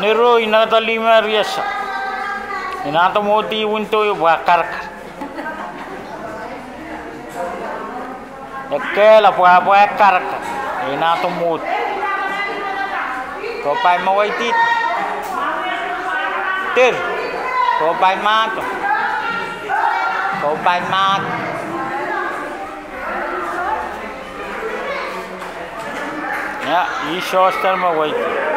Nero inata lima riasa. Inata moti unto yo bakar. Ekela po apa ekar. Inata mot. Kopai mawaitit. Ter. Kopai mat. Kopai mat. Ya, i mau mawaitit.